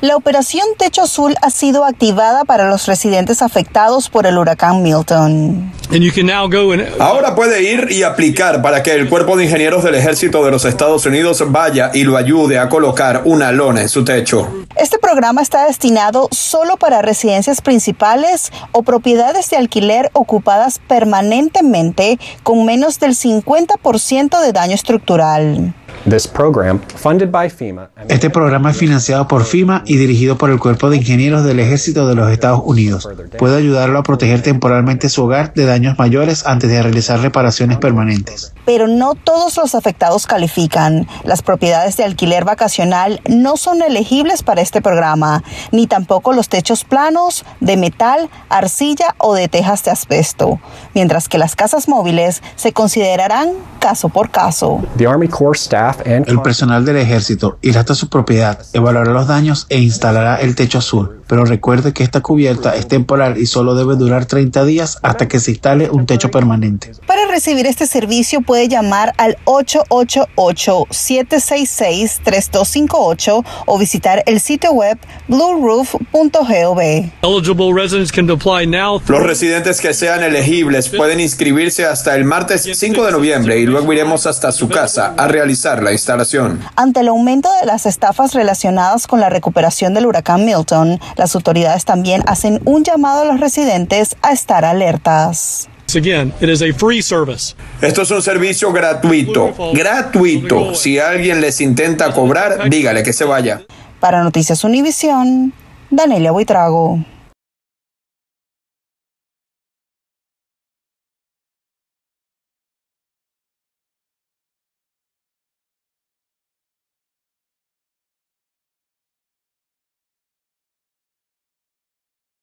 La operación Techo Azul ha sido activada para los residentes afectados por el huracán Milton. Ahora puede ir y aplicar para que el Cuerpo de Ingenieros del Ejército de los Estados Unidos vaya y lo ayude a colocar una lona en su techo. Este programa está destinado solo para residencias principales o propiedades de alquiler ocupadas permanentemente con menos del 50% de daño estructural. Este programa es financiado por FEMA y dirigido por el Cuerpo de Ingenieros del Ejército de los Estados Unidos. Puede ayudarlo a proteger temporalmente su hogar de daños mayores antes de realizar reparaciones permanentes. Pero no todos los afectados califican. Las propiedades de alquiler vacacional no son elegibles para este programa, ni tampoco los techos planos, de metal, arcilla o de tejas de asbesto, mientras que las casas móviles se considerarán caso por caso. El personal del ejército irá hasta su propiedad, evaluará los daños e instalará el techo azul. Pero recuerde que esta cubierta es temporal y solo debe durar 30 días hasta que se instale un techo permanente. Para recibir este servicio puede llamar al 888-766-3258 o visitar el sitio web blueroof.gov. Los residentes que sean elegibles pueden inscribirse hasta el martes 5 de noviembre y luego iremos hasta su casa a realizar la instalación. Ante el aumento de las estafas relacionadas con la recuperación del huracán Milton, las autoridades también hacen un llamado a los residentes a estar alertas. Esto es un servicio gratuito. Gratuito. Si alguien les intenta cobrar, dígale que se vaya. Para Noticias Univisión, Danelia Buitrago.